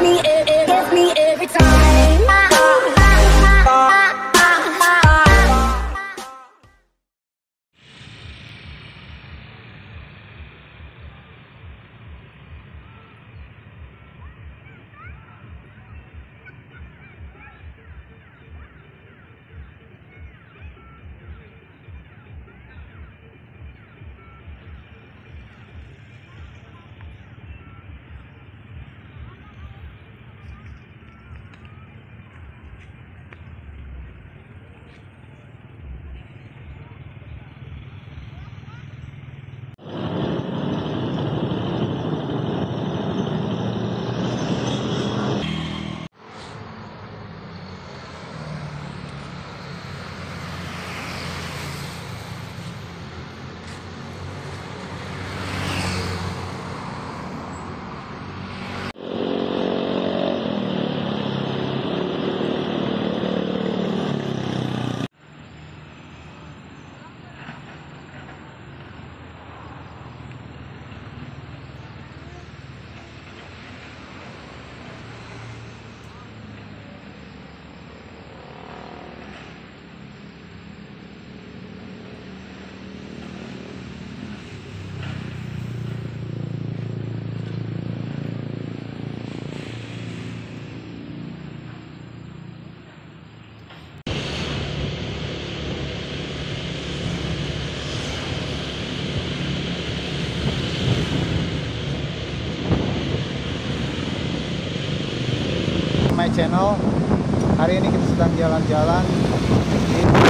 me channel. Hari ini kita sedang jalan-jalan di